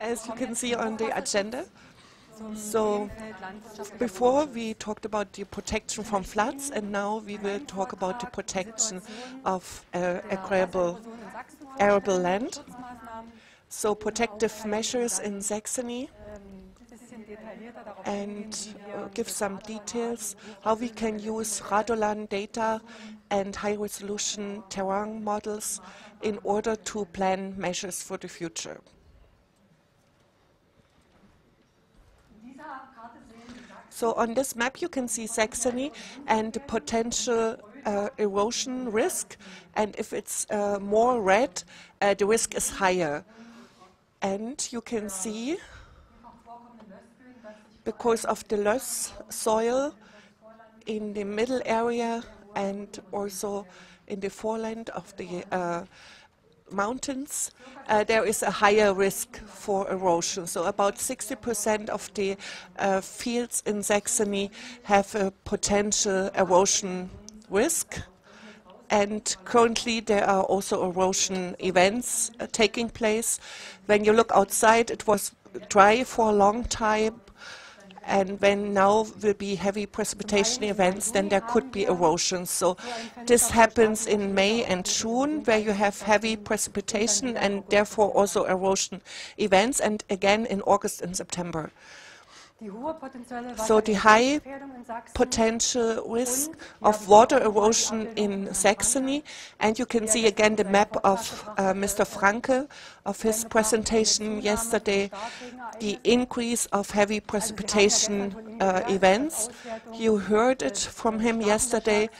as you can see on the agenda. So before we talked about the protection from floods, and now we will talk about the protection of uh, arable, arable land. So protective measures in Saxony and uh, give some details how we can use Radolan data and high-resolution terrain models in order to plan measures for the future. So on this map you can see Saxony and potential uh, erosion risk and if it's uh, more red uh, the risk is higher. And you can see because of the loess soil in the middle area and also in the foreland of the uh, mountains, uh, there is a higher risk for erosion. So about 60% of the uh, fields in Saxony have a potential erosion risk. And currently there are also erosion events uh, taking place. When you look outside, it was dry for a long time and when now will be heavy precipitation events, then there could be erosion. So this happens in May and June, where you have heavy precipitation and therefore also erosion events, and again in August and September. So the high potential risk of water erosion in Saxony, and you can see again the map of uh, Mr. Franke of his presentation yesterday, the increase of heavy precipitation uh, events. You heard it from him yesterday,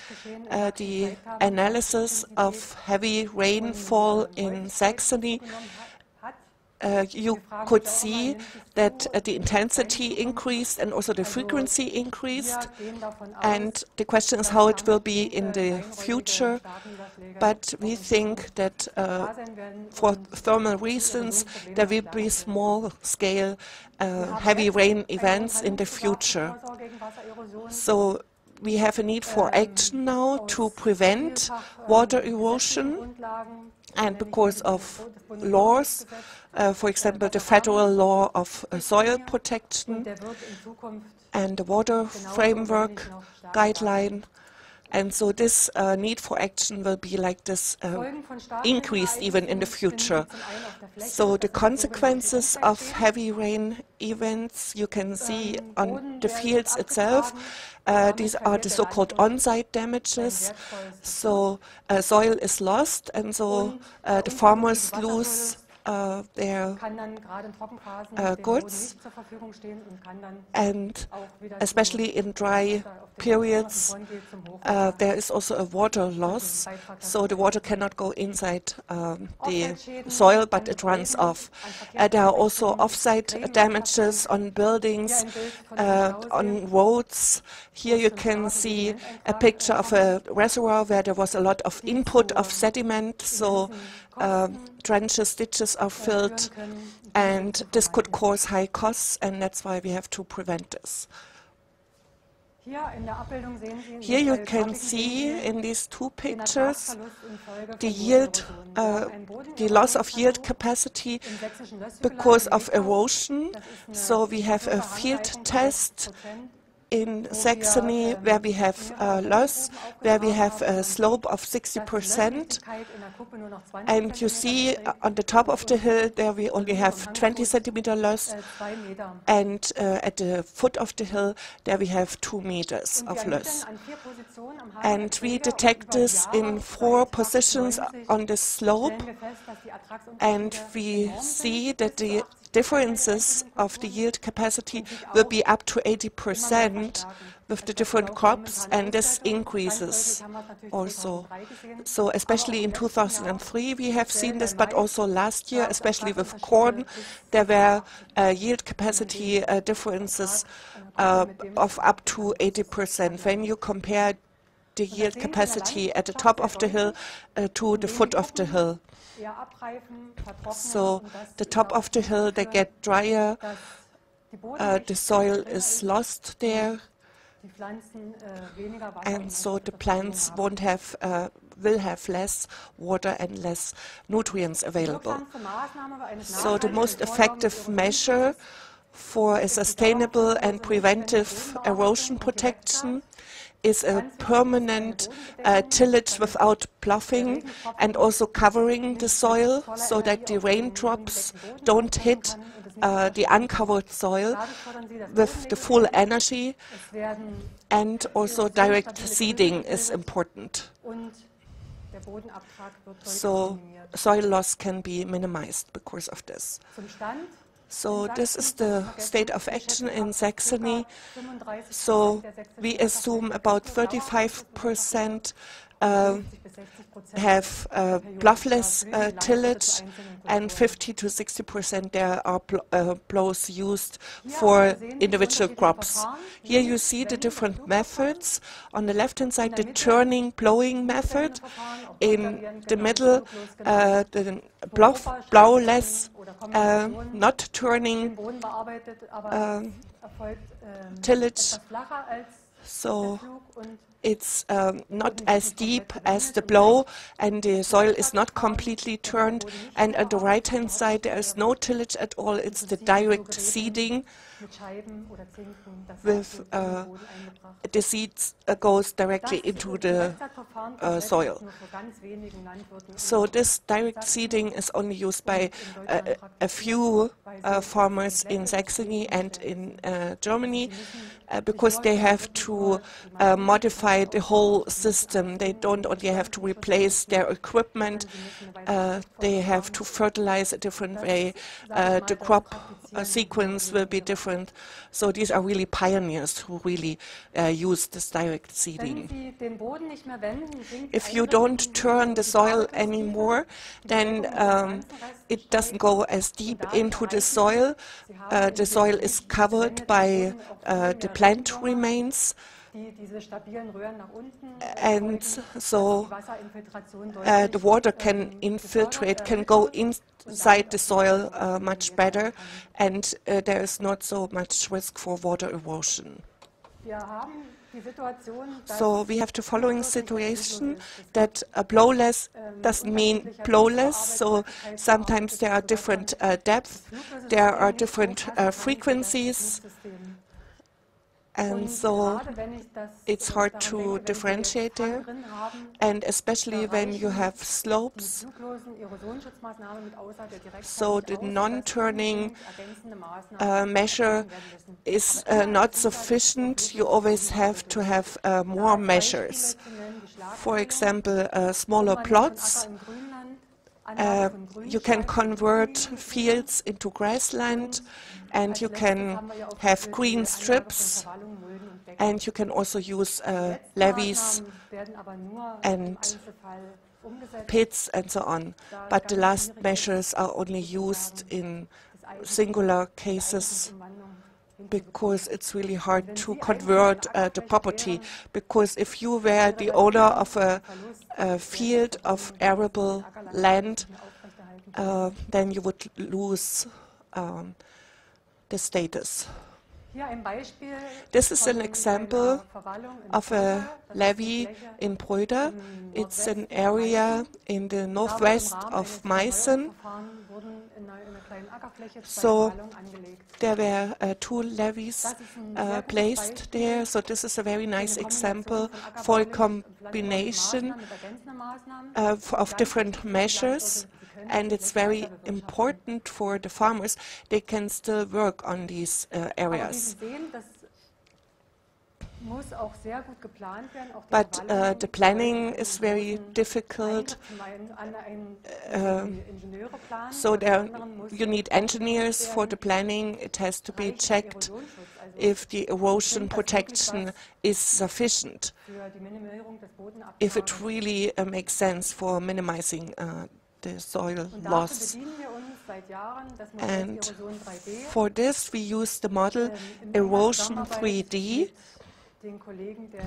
uh, the analysis of heavy rainfall in Saxony uh, you could see that uh, the intensity increased and also the frequency increased. And the question is how it will be in the future. But we think that uh, for thermal reasons, there will be small-scale uh, heavy rain events in the future. So we have a need for action now to prevent water erosion and because of laws, uh, for example, the federal law of uh, soil protection and the water framework guideline. And so this uh, need for action will be like this uh, increased even in the future. So the consequences of heavy rain events you can see on the fields itself. Uh, these are the so-called on-site damages. So uh, soil is lost, and so uh, the farmers lose uh, their uh, goods and especially in dry periods uh, there is also a water loss so the water cannot go inside um, the soil but it runs off. Uh, there are also off-site damages on buildings, uh, on roads. Here you can see a picture of a reservoir where there was a lot of input of sediment so uh, trenches, ditches are filled, and this could cause high costs, and that's why we have to prevent this. Here you can see in these two pictures the yield, uh, the loss of yield capacity because of erosion. So we have a field test in Saxony, where we have uh, loss, where we have a slope of 60%. And you see uh, on the top of the hill, there we only have 20 centimeter loss. And uh, at the foot of the hill, there we have two meters of loss. And we detect this in four positions on the slope. And we see that the differences of the yield capacity will be up to 80% with the different crops, and this increases also. So especially in 2003 we have seen this, but also last year, especially with corn, there were uh, yield capacity uh, differences uh, of up to 80%. When you compare the yield capacity at the top of the hill uh, to the foot of the hill. So the top of the hill, they get drier, uh, the soil is lost there, and so the plants won't have uh, will have less water and less nutrients available. So the most effective measure for a sustainable and preventive erosion protection is a permanent uh, tillage without ploughing and also covering the soil so that the raindrops don't hit uh, the uncovered soil with the full energy and also direct seeding is important. So soil loss can be minimized because of this. So this is the state of action in Saxony. So we assume about 35 percent uh, have uh, ploughless uh, tillage and 50 to 60 percent there are uh, plows used for individual crops. Here you see the different methods. On the left-hand side, the turning plowing method. In the middle, uh, the plow plowless, uh, not turning tillage. So it's um, not as deep as the blow and the soil is not completely turned and on the right hand side there is no tillage at all. It's the direct seeding with uh, the seeds uh, goes directly into the uh, soil. So this direct seeding is only used by uh, a few uh, farmers in Saxony and in uh, Germany because they have to modify the whole system. They don't only have to replace their equipment, they have to fertilize a different way. the crop sequence will be different different. So these are really pioneers who really uh, use this direct seeding. If you don't turn the soil anymore, then um, it doesn't go as deep into the soil. Uh, the soil is covered by uh, the plant remains. And so uh, the water can infiltrate, can go inside the soil uh, much better, and uh, there is not so much risk for water erosion. So we have the following situation that a blowless doesn't mean blowless. So sometimes there are different uh, depths, there are different uh, frequencies and so it's hard to differentiate there. And especially when you have slopes, so the non-turning uh, measure is uh, not sufficient. You always have to have uh, more measures. For example, uh, smaller plots uh, you can convert fields into grassland and you can have green strips and you can also use uh, levees and pits and so on. But the last measures are only used in singular cases because it's really hard to convert uh, the property. Because if you were the owner of a, a field of arable land, uh, then you would lose um, the status. This is an example of a levee in Bröder. It's an area in the northwest of Meißen. So there were uh, two levees uh, placed there. So this is a very nice example for a combination uh, of different measures and it's very important for the farmers. They can still work on these uh, areas. But uh, the planning is very difficult. Uh, so there, you need engineers for the planning. It has to be checked if the erosion protection is sufficient, if it really uh, makes sense for minimizing uh, the soil loss. And for this, we use the model Erosion 3D.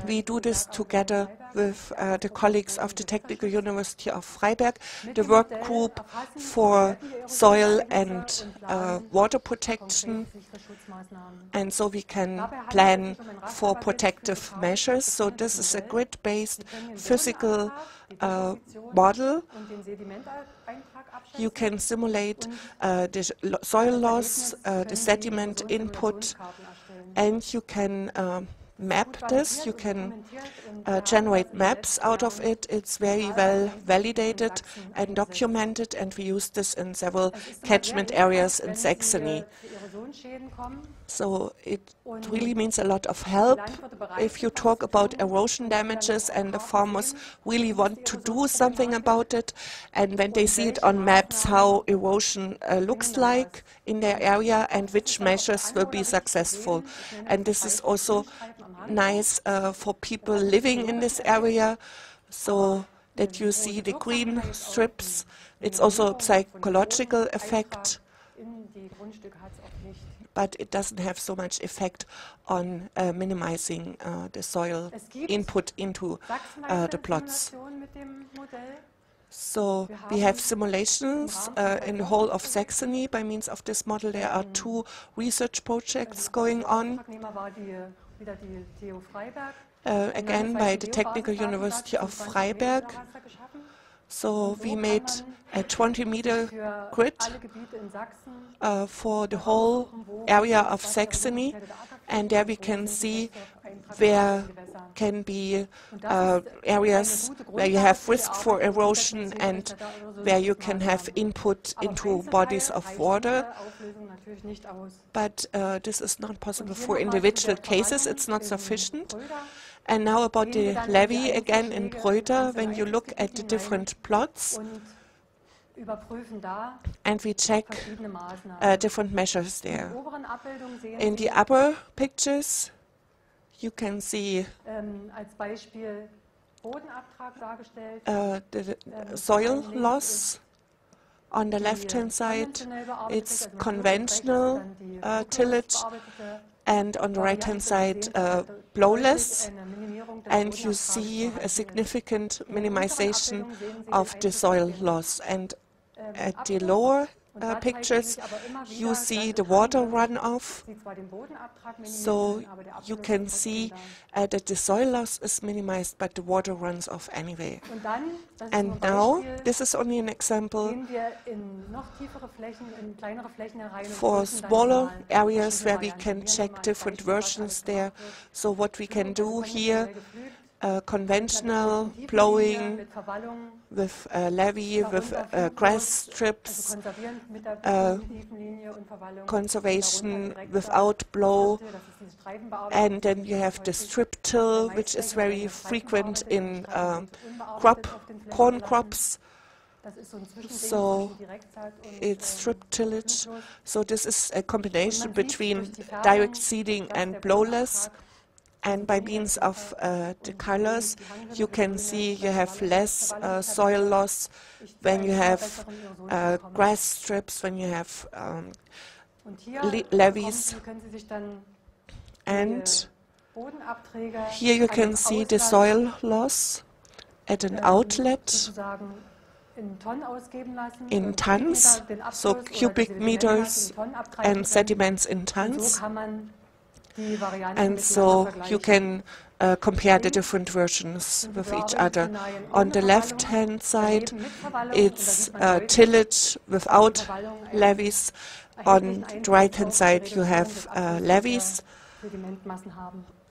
We do this together with uh, the colleagues of the Technical University of Freiberg, the work group for soil and uh, water protection, and so we can plan for protective measures. So this is a grid-based physical uh, model. You can simulate uh, the soil loss, uh, the sediment input, and you can um, map this. You can uh, generate maps out of it. It's very well validated and documented, and we use this in several catchment areas in Saxony. So it really means a lot of help if you talk about erosion damages and the farmers really want to do something about it. And when they see it on maps how erosion uh, looks like in their area and which measures will be successful. And this is also nice uh, for people living in this area. So that you see the green strips. It's also a psychological effect but it doesn't have so much effect on uh, minimizing uh, the soil input into uh, the plots. So we have simulations uh, in the whole of Saxony by means of this model. There are two research projects going on. Uh, again by the Technical University of Freiberg. So we made a 20 meter grid uh, for the whole area of Saxony and there we can see where can be uh, areas where you have risk for erosion and where you can have input into bodies of water. But uh, this is not possible for individual cases, it's not sufficient. And now about the levee again in Bröder, when you look at the different plots, and we check uh, different measures there. In the upper pictures, you can see ähm, uh, the ähm, soil loss. On the left-hand side, it's conventional uh, tillage, and on the right-hand side, uh, blowless, and you see a significant minimization of the soil loss. And at the lower uh, pictures, you see the water runoff. So you can see uh, that the soil loss is minimized, but the water runs off anyway. And now, this is only an example for smaller areas where we can check different versions there. So what we can do here uh, conventional plowing with uh, levee, with uh, grass strips, uh, conservation without blow, and then you have the strip till, which is very frequent in uh, crop, corn crops. So it's strip tillage. So this is a combination between direct seeding and blowless. And by means of uh, the colors, you can see you have less uh, soil loss when you have uh, grass strips, when you have um, le levees. And here you can see the soil loss at an outlet in tons, so cubic meters and sediments in tons. And so you can uh, compare the different versions with each other. On the left-hand side, it's uh, tillage without levees. On the right-hand side, you have uh, levees,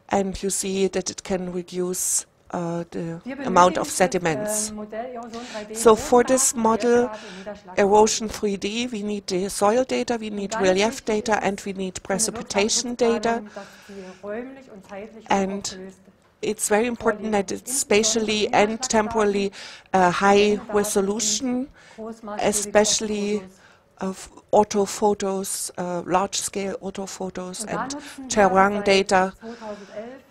and you see that it can reduce uh, the amount of sediments. Ähm, so for this model, erosion 3D, we need the soil data, we need relief data, and we need precipitation data. And it's very important that it's spatially and temporally uh, high resolution, especially of auto photos, uh, large-scale auto photos and terrain data.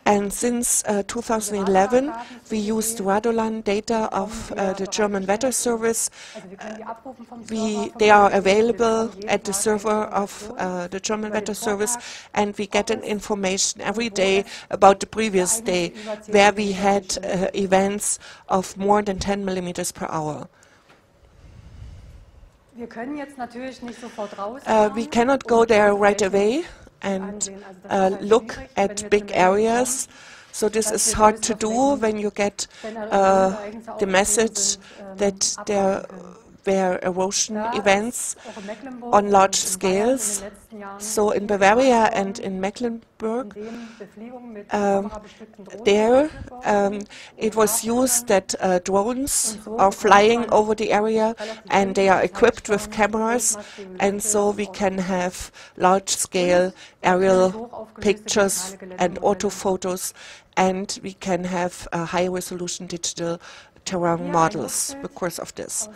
And since uh, 2011, we used Radolan data of uh, the German Weather Service. we, they are available at the server of uh, the German Weather Service, and we get an information every day about the previous day, where we had uh, events of more than 10 millimeters per hour. Uh, we cannot go there right away and uh, look at big areas. So this is hard to do when you get uh, the message that there were erosion events on large scales. So in Bavaria and in Mecklenburg, um, there um, it was used that uh, drones are flying over the area and they are equipped with cameras and so we can have large-scale aerial pictures and auto photos and we can have high-resolution digital terrain models because of this.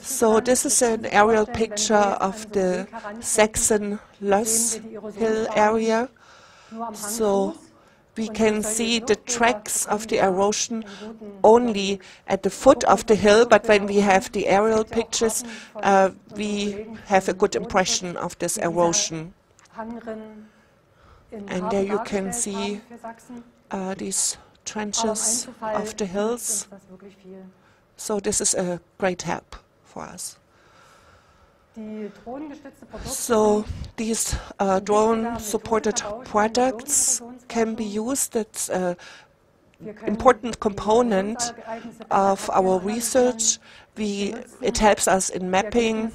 So this is an aerial picture of the Saxon Löss hill area. So we can see the tracks of the erosion only at the foot of the hill, but when we have the aerial pictures, uh, we have a good impression of this erosion. And there you can see uh, these trenches of the hills. So this is a great help for us. So these uh, drone-supported products can be used. It's an important component of our research we, it helps us in mapping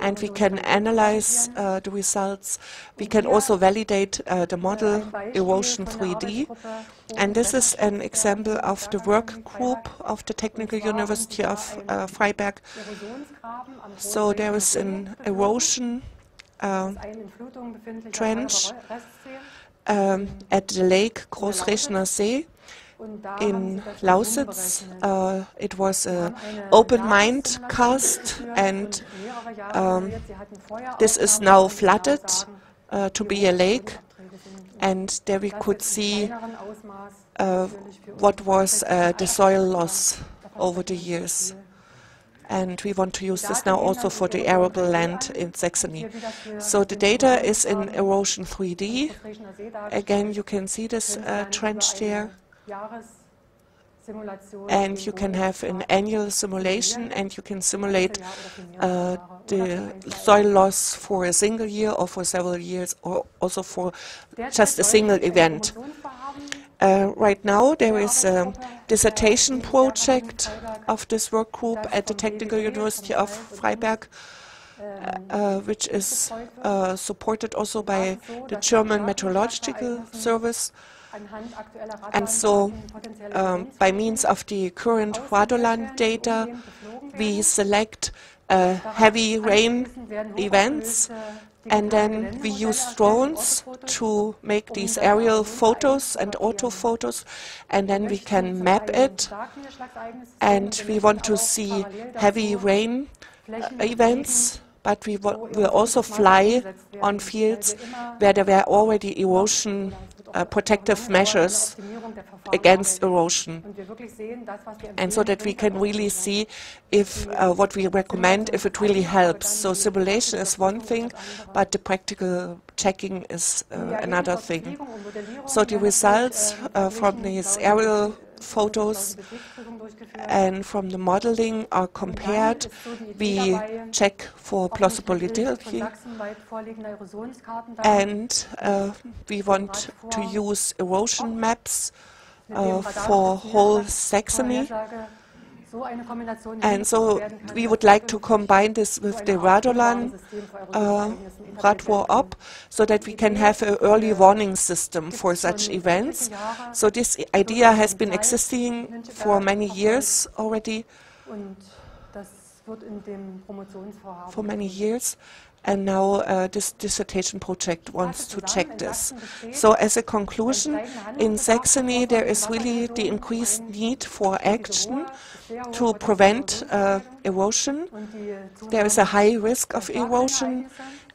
and we can analyze uh, the results. We can also validate uh, the model erosion 3D. And this is an example of the work group of the Technical University of uh, Freiberg. So there is an erosion uh, trench um, at the lake Großräschener See in Lausitz. Uh, it was an open mine cast, and um, this is now flooded uh, to be a lake. And there we could see uh, what was uh, the soil loss over the years. And we want to use this now also for the arable land in Saxony. So the data is in erosion 3D. Again, you can see this uh, trench there and you can have an annual simulation and you can simulate uh, the soil loss for a single year or for several years or also for just a single event. Uh, right now there is a dissertation project of this work group at the Technical University of Freiberg uh, uh, which is uh, supported also by the German Meteorological Service and so, um, by means of the current Radolan data, we select uh, heavy rain events and then we use drones to make these aerial photos and auto photos and then we can map it and we want to see heavy rain uh, events but we will also fly on fields where there were already erosion uh, protective measures against erosion. And so that we can really see if uh, what we recommend, if it really helps. So simulation is one thing, but the practical checking is uh, another thing. So the results uh, from these aerial photos and from the modeling are compared. We check for plausibility and uh, we want to use erosion maps uh, for whole Saxony. And so we would like to combine this with the Radolan uh, RadVOR so that we can have an early warning system for such events. So this idea has been existing for many years already, for many years. And now uh, this dissertation project wants to check this. So as a conclusion, in Saxony there is really the increased need for action to prevent uh, erosion. There is a high risk of erosion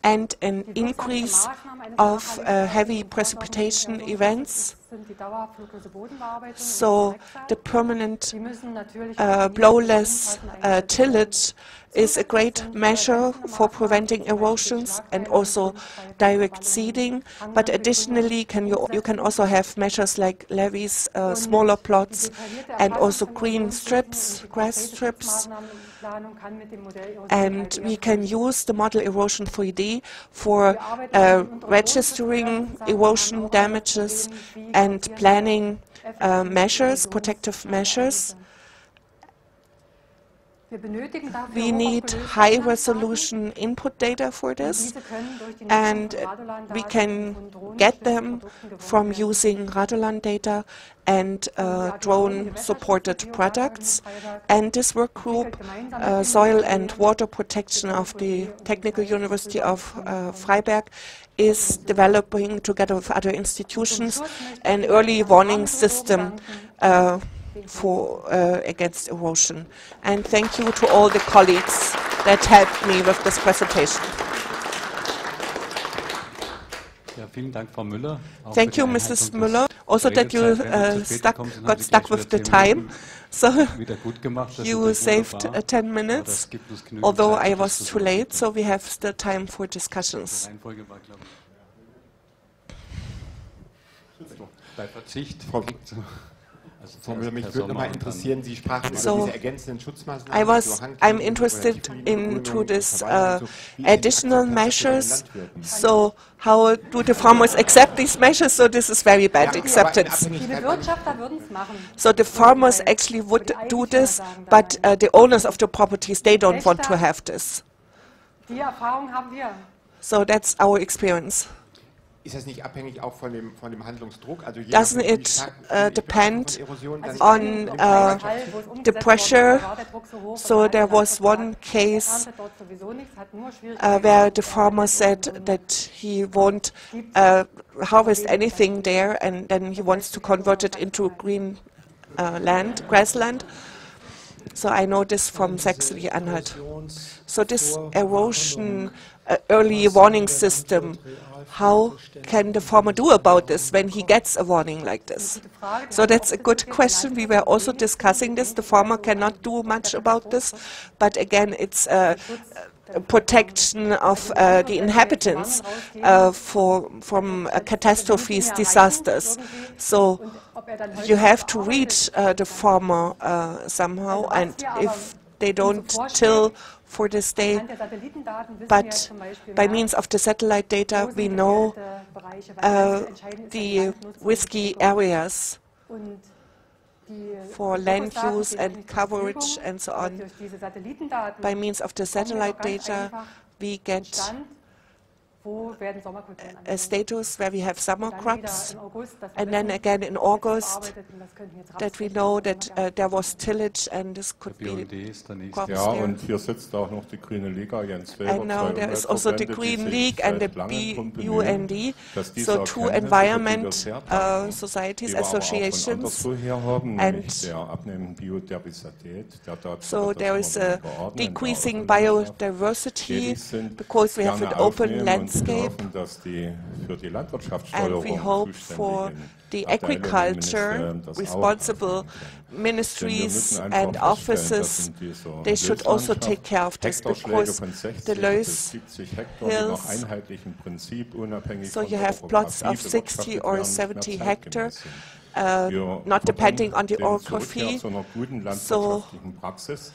and an increase of uh, heavy precipitation events. So the permanent uh, blowless uh, tillage is a great measure for preventing erosions and also direct seeding. But additionally, can you, you can also have measures like levees, uh, smaller plots, and also green strips, grass strips. And we can use the model Erosion 3D for uh, registering erosion damages and planning uh, measures, protective measures. We need high resolution input data for this, and we can get them from using Radolan data and uh, drone supported products. And this work group, uh, Soil and Water Protection of the Technical University of uh, Freiberg, is developing together with other institutions an early warning system uh, for uh, against erosion. And thank you to all the colleagues that helped me with this presentation. Thank you, Mrs. Müller. Also that you uh, stuck, got stuck with the time. So you saved uh, 10 minutes, although I was too late, so we have still time for discussions. Frau Müller, mich so, über diese ergänzenden Schutzmaßnahmen. I was, I'm interested into this uh, additional measures. So how do the farmers accept these measures? So this is very bad acceptance. So the farmers actually would do this, but uh, the owners of the properties, they don't want to have this. So that's our experience. Doesn't it uh, depend on uh, the pressure? So there was one case uh, where the farmer said that he won't uh, harvest anything there and then he wants to convert it into green uh, land, grassland. So I know this from Saxony-Anhalt. So this erosion uh, early warning system how can the farmer do about this when he gets a warning like this? So that's a good question. We were also discussing this. The farmer cannot do much about this, but again, it's protection of uh, the inhabitants uh, for, from uh, catastrophes, disasters. So you have to reach uh, the farmer uh, somehow, and if they don't till for this day, but by means of the satellite data, we know uh, the risky areas for land use and coverage and so on. By means of the satellite data, we get a status where we have summer crops, and then again in August that we know that uh, there was tillage and this could be crops ja, there. und hier sitzt auch noch die Grüne Liga, Jens Weber, And now there is also the Green League and the seit langem BUND, so two environment uh, societies, die wir aber auch von associations. and nämlich der abnehmenden Biodiversität, der dazu So führt, dass there wir is eine a decreasing biodiversity because we have an open aufnehmen und wir landscape hoffen, dass die für die and we hope for the agriculture Ministerium das auch responsible ministries Denn wir müssen einfach and offices, dass in dieser they should also take care of this because the bis Loess 70 Hektar die nach Hills, einheitlichem Prinzip unabhängig so you have plots of 60 or 70 nicht mehr hectare, uh, not depending on the orography. Zurückkehr zu einer guten So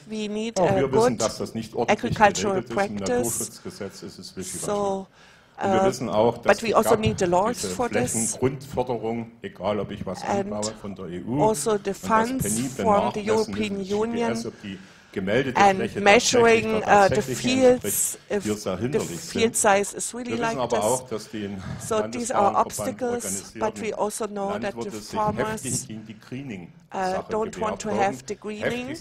we need a good dass das nicht ordentlich agricultural geregelt ist. Im practice. Naturschutzgesetz ist es wischiwaschi. So Und wir uh, wissen auch, dass but we die also need the laws diese for this. Flächengrundförderung, egal ob ich was anbaue von der EU, also the funds from the European Union and measuring tatsächlich uh, the fields, if the field size is really Wir like wissen aber this. auch, dass die in So these are obstacles, but we also know that the farmers uh, don't want to have the greening.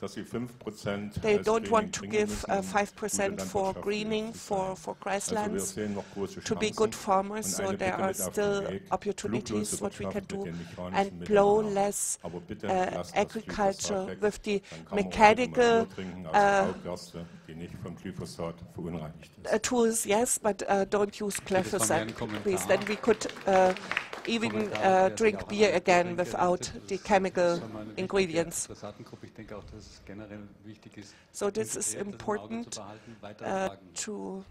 Heftigst gewehrt haben dass sie 5% They don't want to give uh, um 5% for greening for, for grasslands sehen noch große to be good farmers, so there are mit auf den still opportunities what we can do mit den mechanischen and Mitteln blow less uh, agriculture with the Dann kann man auch mechanical mal Bier trinken aus der Augerste, die nicht vom Glyphosat verunreinigt ist. uh, tools, yes, but uh, don't use das war mehr glyphosate, please. Then we could uh, even uh, drink beer again without the chemical ist einmal eine wichtige ingredients. Adressatengruppe. Ich denke auch, dass es generell wichtig ist, So this is integriert das im Auge important zu behalten. Weitere uh, to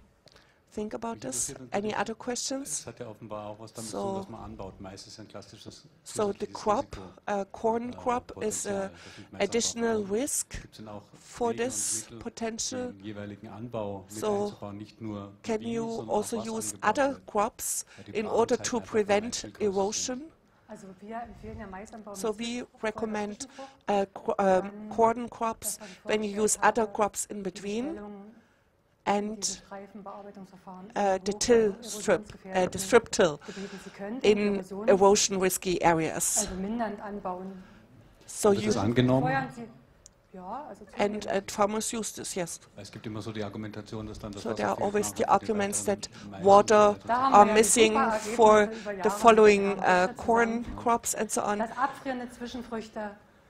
think about this. Any other questions? Es hat ja offenbar auch was damit So- zu tun, was man anbaut. Mais ist ein klassisches So the crop, uh, corn äh, crop, is Potenzial. a Das nimmt Mais additional risk Gibt's denn auch for this potential. den jeweiligen Anbau mit So, einzubauen, nicht nur Can you also use other crops in order to prevent erosion? Also wir empfehlen ja Maisanbau So we recommend uh, um, corn crops when you use other crops in between Bestellung, and uh, the till oder strip, uh, the strip till Gebieten. Sie könnten in Erosion erosion risky areas. also mindernd anbauen. So Wird you das angenommen? Feuern Sie, ja, also and, zugeben. and farmers use this, yes. Es gibt immer so die Argumentation, dass dann das So Wasser there are always the arguments that water und so Da weiter. haben are wir ja die missing for the following uh, corn crops and so on.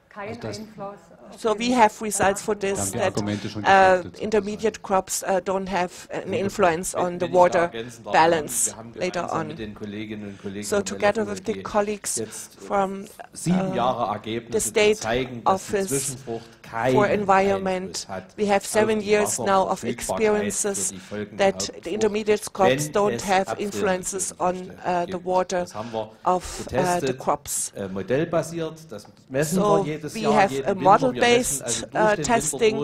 Das Abfrieren der Zwischenfrüchte kein Also das- Einfluss. auf So we have results for this that uh, intermediate crops uh, don't have an influence on the water balance later on. Mit den Kolleginnen und Kollegen So together with the colleagues from uh, the State die zeigen, dass die Office Zwischenfrucht keinen for environment, we have seven years now of experiences für die folgende that the intermediate crops don't have influences on uh, the water Das haben wir of uh, the crops. äh, modellbasiert, das messen So we have a model-based, uh, durch den Winter testing.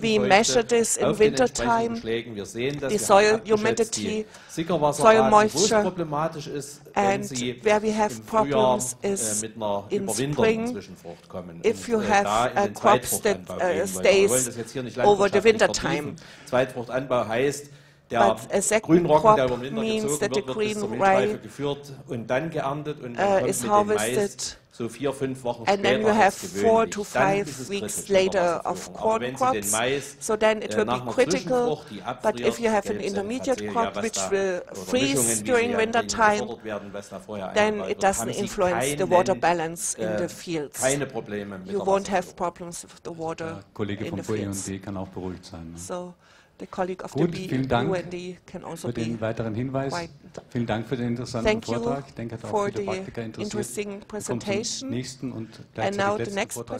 We measure this in winter den wintertime, entsprechenden Schlägen. Wir sehen, dass the soil humidity, soil moisture, problematisch ist, wenn and where we have problems äh, is in spring, if you äh, have, in uh, wasted uh, stays over the wintertime. Zweitfruchtanbau heißt, der Grünrocken, der über den Winter gezogen wird, bis zur geführt und dann geerntet und dann uh, kommt mit dem Mais so vier, fünf Wochen and then you have four to five weeks kritisch mit der later of corn wenn Sie den crops. Mais So then it äh, will be critical. But if you have an intermediate crop which will freeze during winter time, gefordert werden, was da vorher then it doesn't haben Sie influence the water balance in äh, the fields. keine mit You won't have problems with the water Kollege in vom the fields. BUND kann auch beruhigt sein. Ne? So the colleague of Gut, the vielen Dank BUND can also Für den weiteren Hinweis. Vielen Dank für den interessanten Thank you Vortrag. Ich denke, hat auch for viele the Praktiker interessiert. interesting Wir kommen zum presentation. nächsten und gleichzeitig letzten Vortrag